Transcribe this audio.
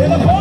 Ele é